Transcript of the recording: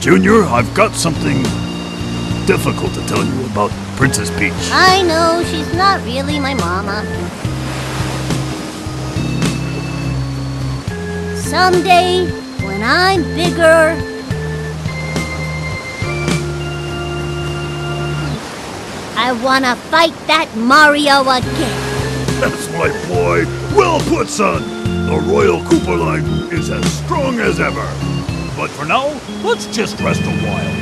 Junior, I've got something difficult to tell you about Princess Peach. I know she's not really my mama. Someday, when I'm bigger, I wanna fight that Mario again. That's my boy. Well put, son. The Royal Koopa line is as strong as ever. But for now, let's just rest a while.